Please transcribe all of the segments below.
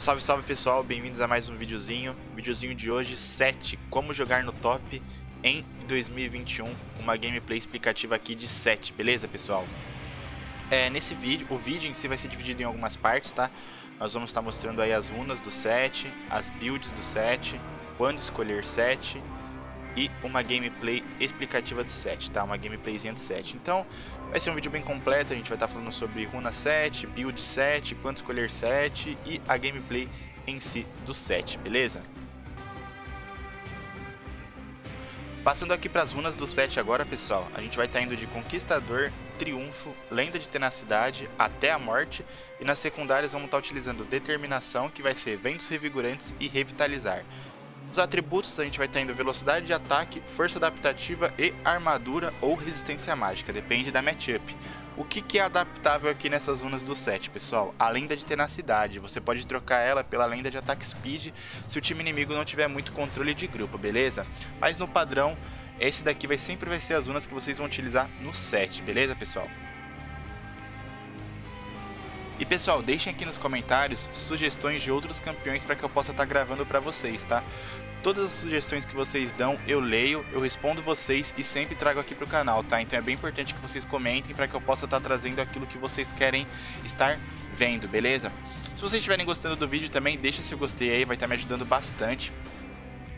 Salve, salve pessoal, bem-vindos a mais um videozinho. Videozinho de hoje, 7, como jogar no top em 2021. Uma gameplay explicativa aqui de 7, beleza pessoal? É, nesse vídeo, o vídeo em si vai ser dividido em algumas partes, tá? Nós vamos estar mostrando aí as runas do set, as builds do set, quando escolher set e uma gameplay explicativa de set, tá? Uma gameplayzinha de set. Então, vai ser um vídeo bem completo, a gente vai estar falando sobre runa set, build set, quando escolher set e a gameplay em si do set, beleza? Passando aqui para as runas do set agora, pessoal, a gente vai estar indo de Conquistador, Triunfo, Lenda de Tenacidade, até a Morte, e nas secundárias vamos estar utilizando Determinação, que vai ser Ventos Revigorantes e Revitalizar. Os atributos a gente vai indo velocidade de ataque, força adaptativa e armadura ou resistência mágica, depende da matchup. O que, que é adaptável aqui nessas zonas do set, pessoal? A lenda de tenacidade, você pode trocar ela pela lenda de ataque speed se o time inimigo não tiver muito controle de grupo, beleza? Mas no padrão, esse daqui vai sempre vai ser as zonas que vocês vão utilizar no set, beleza pessoal? E pessoal, deixem aqui nos comentários sugestões de outros campeões para que eu possa estar tá gravando para vocês, tá? Todas as sugestões que vocês dão, eu leio, eu respondo vocês e sempre trago aqui pro canal, tá? Então é bem importante que vocês comentem para que eu possa estar tá trazendo aquilo que vocês querem estar vendo, beleza? Se vocês estiverem gostando do vídeo também, deixa seu gostei aí, vai estar tá me ajudando bastante.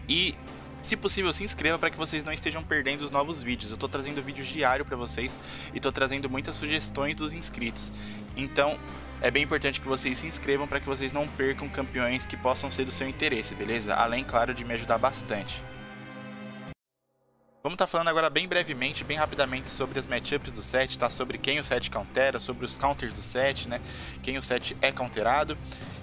E se possível, se inscreva para que vocês não estejam perdendo os novos vídeos. Eu estou trazendo vídeos diário para vocês e estou trazendo muitas sugestões dos inscritos. Então, é bem importante que vocês se inscrevam para que vocês não percam campeões que possam ser do seu interesse, beleza? Além, claro, de me ajudar bastante. Vamos estar tá falando agora bem brevemente, bem rapidamente sobre as matchups do set, tá? Sobre quem o set countera, sobre os counters do set, né? Quem o set é counterado.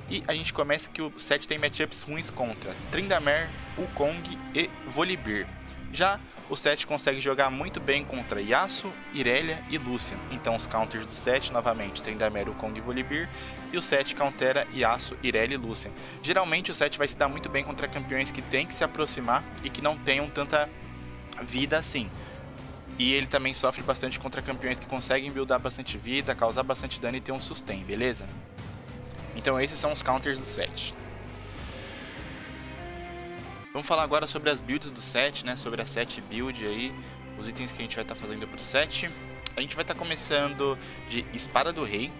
E a gente começa que o set tem matchups ruins contra Tryndamere, Wukong e Volibear. Já o set consegue jogar muito bem contra Yasuo, Irelia e Lucian. Então os counters do set, novamente, Tryndamere, Kong e Volibear. E o set countera Yasuo, Irelia e Lucian. Geralmente o set vai se dar muito bem contra campeões que tem que se aproximar e que não tenham tanta vida assim. E ele também sofre bastante contra campeões que conseguem buildar bastante vida, causar bastante dano e ter um sustain, beleza? Então esses são os counters do set. Vamos falar agora sobre as builds do set, né? Sobre a set build aí, os itens que a gente vai estar tá fazendo pro set. A gente vai estar tá começando de Espada do Rei,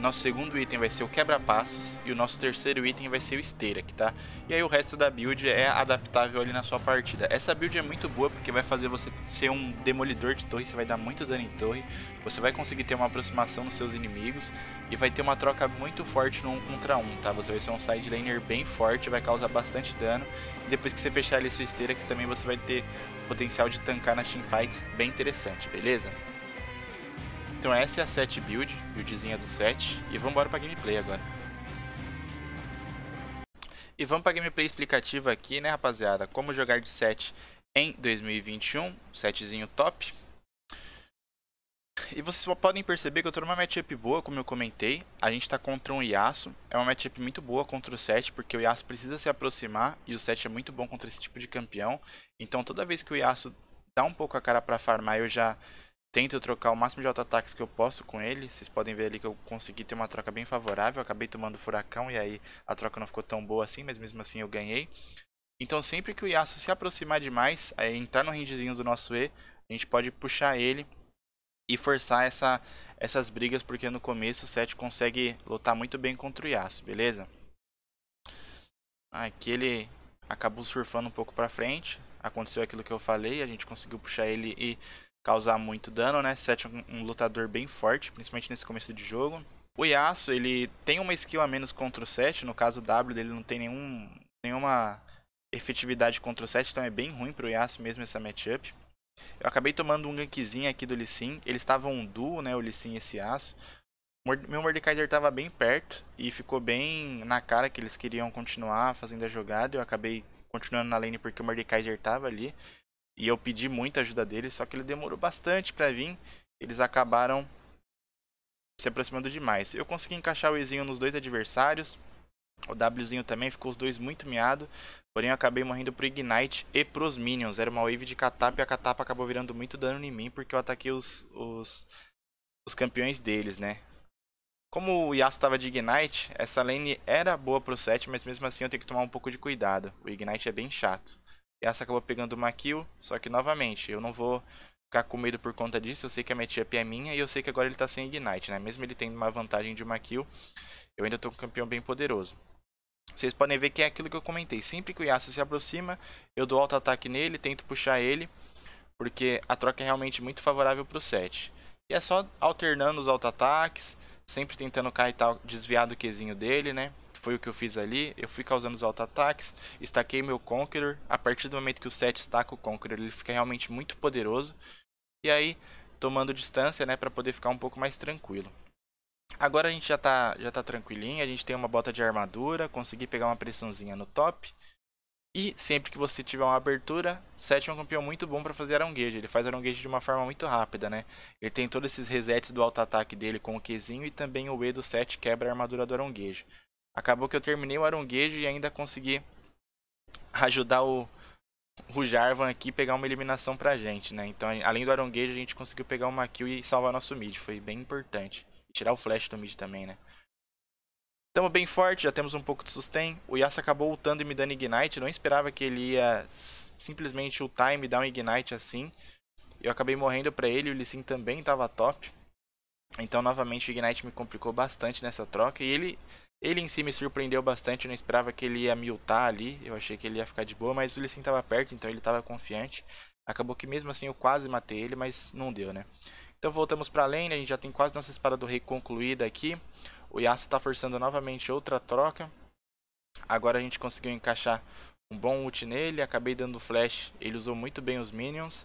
nosso segundo item vai ser o quebra-passos e o nosso terceiro item vai ser o esteira, tá? E aí o resto da build é adaptável ali na sua partida. Essa build é muito boa porque vai fazer você ser um demolidor de torre, você vai dar muito dano em torre, você vai conseguir ter uma aproximação nos seus inimigos e vai ter uma troca muito forte no 1 contra 1, tá? Você vai ser um side laner bem forte, vai causar bastante dano. E depois que você fechar ali sua esteira, que também você vai ter potencial de tancar nas teamfights bem interessante, beleza? Então essa é a set build, buildzinha do set, e vamos embora pra gameplay agora. E vamos pra gameplay explicativa aqui, né rapaziada, como jogar de set em 2021, setzinho top. E vocês podem perceber que eu tô numa matchup boa, como eu comentei. A gente tá contra um Yasuo. É uma matchup muito boa contra o Set, porque o Yasuo precisa se aproximar e o Set é muito bom contra esse tipo de campeão. Então toda vez que o Yasuo dá um pouco a cara pra farmar, eu já Tento trocar o máximo de auto-ataques que eu posso com ele. Vocês podem ver ali que eu consegui ter uma troca bem favorável. acabei tomando furacão e aí a troca não ficou tão boa assim, mas mesmo assim eu ganhei. Então sempre que o Yasuo se aproximar demais, aí entrar no rangezinho do nosso E, a gente pode puxar ele e forçar essa, essas brigas, porque no começo o Seth consegue lutar muito bem contra o Yasuo, beleza? Aqui ele acabou surfando um pouco pra frente, aconteceu aquilo que eu falei, a gente conseguiu puxar ele e causar muito dano, né? Seth é um, um, lutador bem forte, principalmente nesse começo de jogo. O Yasuo, ele tem uma skill a menos contra o Seth, no caso o W dele não tem nenhum, nenhuma efetividade contra o Seth, então é bem ruim pro Yasuo mesmo essa matchup. Eu acabei tomando um gankzinho aqui do Lee Sin, eles estavam um duo, né, o Lee Sin e esse Yasuo. Meu Mordekaiser estava bem perto e ficou bem na cara que eles queriam continuar fazendo a jogada. Eu acabei continuando na lane porque o Mordekaiser estava ali. E eu pedi muita ajuda dele, só que ele demorou bastante para vir. Eles acabaram se aproximando demais. Eu consegui encaixar o Ezinho nos dois adversários. O Wzinho também ficou os dois muito miado. Porém, eu acabei morrendo pro Ignite e pros Minions. Era uma wave de Katapa e a Katapa acabou virando muito dano em mim porque eu ataquei os, os, os campeões deles, né? Como o Yasuo estava de Ignite, essa lane era boa pro set, mas mesmo assim eu tenho que tomar um pouco de cuidado. O Ignite é bem chato. Yasuo acabou pegando uma kill, só que novamente, eu não vou ficar com medo por conta disso. Eu sei que a matchup é minha e eu sei que agora ele está sem Ignite, né? Mesmo ele tendo uma vantagem de uma kill, eu ainda estou com um campeão bem poderoso. Vocês podem ver que é aquilo que eu comentei. Sempre que o Yasuo se aproxima, eu dou alto ataque nele, tento puxar ele, porque a troca é realmente muito favorável para o set. E é só alternando os auto-ataques, sempre tentando cair tal, desviar do Qzinho dele, né? Foi o que eu fiz ali. Eu fui causando os auto-ataques, estaquei meu Conqueror. A partir do momento que o set estaca o Conqueror, ele fica realmente muito poderoso. E aí, tomando distância, né, para poder ficar um pouco mais tranquilo. Agora a gente já tá, já tá tranquilinho, a gente tem uma bota de armadura, consegui pegar uma pressãozinha no top. E sempre que você tiver uma abertura, 7 é um campeão muito bom para fazer aronguejo. Ele faz aronguejo de uma forma muito rápida, né? Ele tem todos esses resets do auto-ataque dele com o Qzinho e também o E do 7 quebra a armadura do aronguejo. Acabou que eu terminei o aronguejo e ainda consegui ajudar o, o Jarvan aqui pegar uma eliminação pra gente, né? Então, além do aronguejo, a gente conseguiu pegar uma kill e salvar nosso mid. Foi bem importante. E tirar o flash do mid também, né? Estamos bem forte, já temos um pouco de sustain. O Yasuo acabou ultando e me dando Ignite. Não esperava que ele ia simplesmente ultar e me dar um Ignite assim. Eu acabei morrendo pra ele, o Lee Sin também estava top. Então, novamente, o Ignite me complicou bastante nessa troca. E ele, ele em si me surpreendeu bastante. Eu não esperava que ele ia me ultar ali. Eu achei que ele ia ficar de boa, mas o Lee Sin estava perto, então ele estava confiante. Acabou que mesmo assim eu quase matei ele, mas não deu, né? Então voltamos para a lane, a gente já tem quase nossa espada do rei concluída aqui. O Yasuo está forçando novamente outra troca. Agora a gente conseguiu encaixar um bom ult nele. Acabei dando flash. Ele usou muito bem os minions.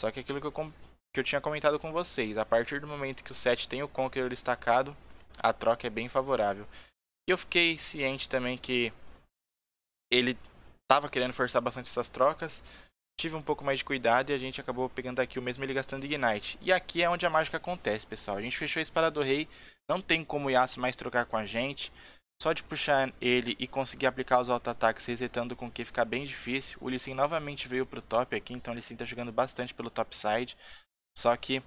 Só que aquilo que eu, que eu tinha comentado com vocês. A partir do momento que o set tem o Conqueror destacado, a troca é bem favorável. E eu fiquei ciente também que ele estava querendo forçar bastante essas trocas. Tive um pouco mais de cuidado e a gente acabou pegando aqui o mesmo ele gastando Ignite. E aqui é onde a mágica acontece, pessoal. A gente fechou a espada do rei. Não tem como o Yasuo mais trocar com a gente. Só de puxar ele e conseguir aplicar os auto-ataques resetando com que fica bem difícil. O Lee Sin novamente veio pro top aqui, então o Lee Sin tá jogando bastante pelo top side. Só que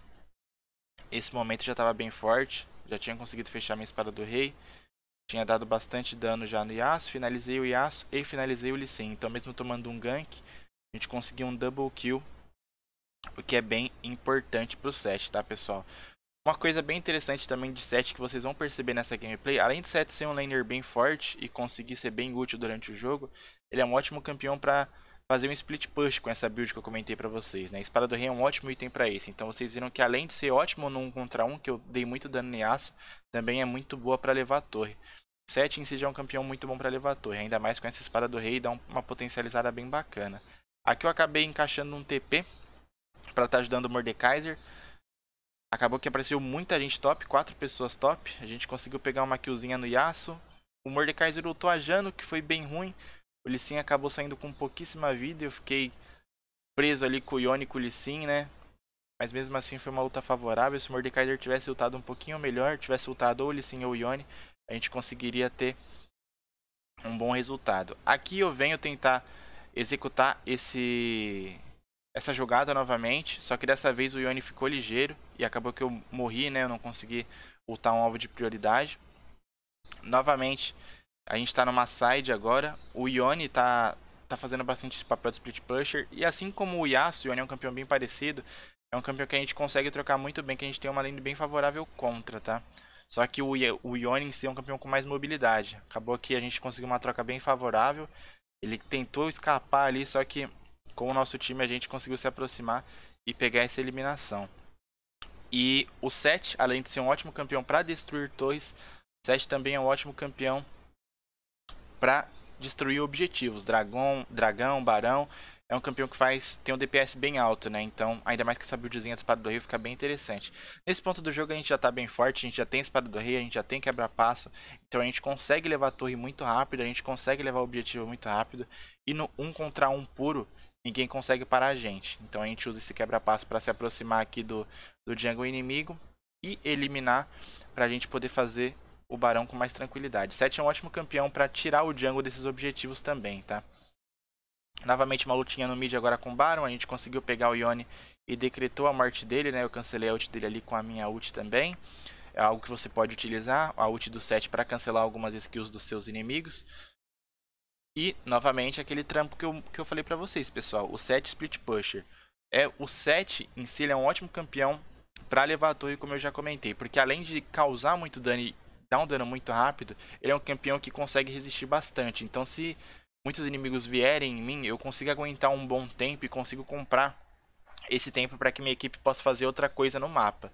esse momento já estava bem forte. Já tinha conseguido fechar minha espada do rei. Tinha dado bastante dano já no Yasuo. Finalizei o Yasuo e finalizei o Lee Sin. Então mesmo tomando um gank, a gente conseguiu um double kill. O que é bem importante pro set, tá pessoal? Uma coisa bem interessante também de Seth que vocês vão perceber nessa gameplay, além de Seth ser um laner bem forte e conseguir ser bem útil durante o jogo, ele é um ótimo campeão para fazer um split push com essa build que eu comentei para vocês, né? Espada do rei é um ótimo item para isso. Então vocês viram que além de ser ótimo num contra um, que eu dei muito dano no Yasuo, também é muito boa para levar a torre. Seth em si já é um campeão muito bom para levar a torre, ainda mais com essa espada do rei, dá uma potencializada bem bacana. Aqui eu acabei encaixando um TP para estar tá ajudando o Mordekaiser. Acabou que apareceu muita gente top, quatro pessoas top. A gente conseguiu pegar uma killzinha no Yasuo. O Mordekaiser ultou a Jano, que foi bem ruim. O Lissin acabou saindo com pouquíssima vida. Eu fiquei preso ali com o Yone e com o Lissin, né? Mas mesmo assim foi uma luta favorável. Se o Mordekaiser tivesse lutado um pouquinho melhor, tivesse lutado ou o Lissin ou o Yone, a gente conseguiria ter um bom resultado. Aqui eu venho tentar executar esse essa jogada novamente, só que dessa vez o Ione ficou ligeiro e acabou que eu morri, né? Eu não consegui ultar um alvo de prioridade. Novamente, a gente está numa side agora. O Ione tá, tá fazendo bastante esse papel de split pusher. E assim como o Yasuo, o Ione é um campeão bem parecido. É um campeão que a gente consegue trocar muito bem, que a gente tem uma lane bem favorável contra, tá? Só que o, o em si é um campeão com mais mobilidade. Acabou que a gente conseguiu uma troca bem favorável. Ele tentou escapar ali, só que com o nosso time a gente conseguiu se aproximar e pegar essa eliminação. E o 7, além de ser um ótimo campeão para destruir torres, o 7 também é um ótimo campeão para destruir objetivos. Dragão, dragão, barão. É um campeão que faz tem um DPS bem alto, né? Então, ainda mais que essa buildzinha de espada do rei fica bem interessante. Nesse ponto do jogo a gente já tá bem forte, a gente já tem espada do rei, a gente já tem quebra-passo. Então a gente consegue levar a torre muito rápido, a gente consegue levar o objetivo muito rápido. E no 1 um contra 1 um puro, ninguém consegue parar a gente. Então a gente usa esse quebra-passo para se aproximar aqui do, do jungle inimigo e eliminar para a gente poder fazer o barão com mais tranquilidade. 7 é um ótimo campeão para tirar o jungle desses objetivos também, tá? Novamente uma lutinha no mid agora com o Baron, a gente conseguiu pegar o Yone e decretou a morte dele, né? Eu cancelei a ult dele ali com a minha ult também. é algo que você pode utilizar, a ult do set para cancelar algumas skills dos seus inimigos. E, novamente, aquele trampo que eu, que eu falei para vocês, pessoal, o set Split Pusher. É, o set em si é um ótimo campeão para levar a torre, como eu já comentei, porque além de causar muito dano e dar um dano muito rápido, ele é um campeão que consegue resistir bastante. Então, se muitos inimigos vierem em mim, eu consigo aguentar um bom tempo e consigo comprar esse tempo para que minha equipe possa fazer outra coisa no mapa.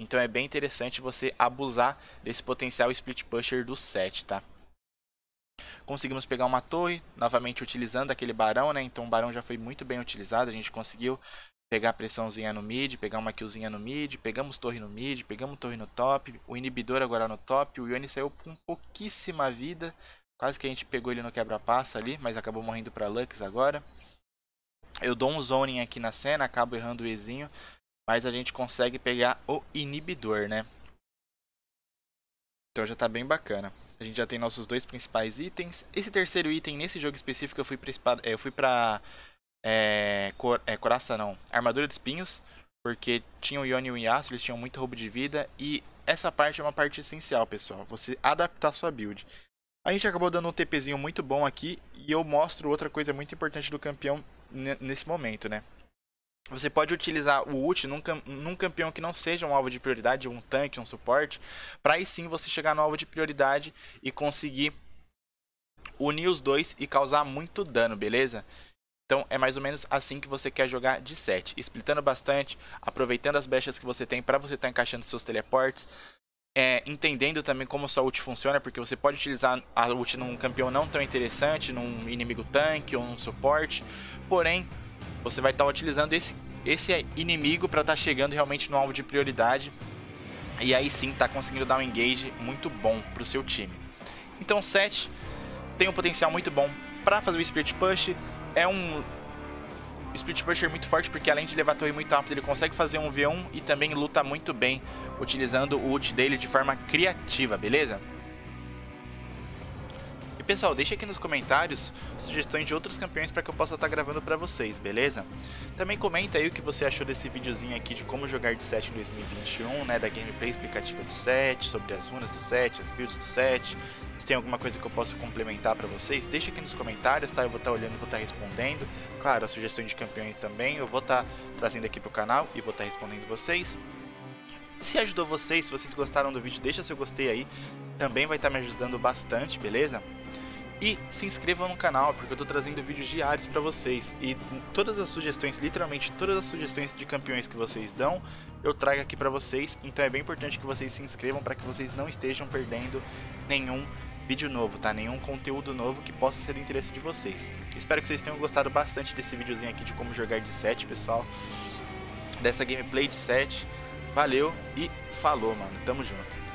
Então é bem interessante você abusar desse potencial split pusher do set, tá? Conseguimos pegar uma torre, novamente utilizando aquele barão, né? Então o barão já foi muito bem utilizado, a gente conseguiu pegar pressãozinha no mid, pegar uma killzinha no mid, pegamos torre no mid, pegamos torre no top, o inibidor agora no top, o Yone saiu com pouquíssima vida, quase que a gente pegou ele no quebra-passa ali, mas acabou morrendo para Lux agora. Eu dou um zoning aqui na cena, acabo errando o Ezinho, mas a gente consegue pegar o inibidor, né? Então já tá bem bacana. A gente já tem nossos dois principais itens. Esse terceiro item, nesse jogo específico, eu fui pra, eu fui pra é, cor, é, coraça não, armadura de espinhos, porque tinha o Yone e o Yasuo, eles tinham muito roubo de vida, e essa parte é uma parte essencial, pessoal, você adaptar sua build. A gente acabou dando um TPzinho muito bom aqui, e eu mostro outra coisa muito importante do campeão nesse momento, né? Você pode utilizar o ult num, num, campeão que não seja um alvo de prioridade, um tanque, um suporte, para aí sim você chegar no alvo de prioridade e conseguir unir os dois e causar muito dano, beleza? Então é mais ou menos assim que você quer jogar de set, splitando bastante, aproveitando as brechas que você tem para você estar tá encaixando seus teleportes, é, entendendo também como sua ult funciona, porque você pode utilizar a ult num campeão não tão interessante, num inimigo tanque ou num suporte, porém você vai estar tá utilizando esse, esse inimigo para estar tá chegando realmente no alvo de prioridade. E aí sim tá conseguindo dar um engage muito bom para o seu time. Então 7 tem um potencial muito bom para fazer o Spirit Push. É um Split Pusher muito forte porque além de levar a torre muito rápido, ele consegue fazer um V1 e também luta muito bem utilizando o ult dele de forma criativa, beleza? Pessoal, deixa aqui nos comentários sugestões de outros campeões para que eu possa estar tá gravando para vocês, beleza? Também comenta aí o que você achou desse videozinho aqui de como jogar de set em 2021, né, da gameplay explicativa do set, sobre as runas do set, as builds do set. Se tem alguma coisa que eu possa complementar para vocês, deixa aqui nos comentários, tá? Eu vou estar tá olhando e vou estar tá respondendo. Claro, sugestões de campeões também eu vou estar trazendo aqui pro canal e vou estar respondendo vocês. Se ajudou vocês, se vocês gostaram do vídeo, deixa seu gostei aí. Também vai estar me ajudando bastante, beleza? E se inscrevam no canal, porque eu estou trazendo vídeos diários para vocês. E todas as sugestões, literalmente todas as sugestões de campeões que vocês dão, eu trago aqui para vocês. Então é bem importante que vocês se inscrevam para que vocês não estejam perdendo nenhum vídeo novo, tá? Nenhum conteúdo novo que possa ser do interesse de vocês. Espero que vocês tenham gostado bastante desse videozinho aqui de como jogar de 7, pessoal. Dessa gameplay de 7. Valeu e falou, mano. Tamo junto.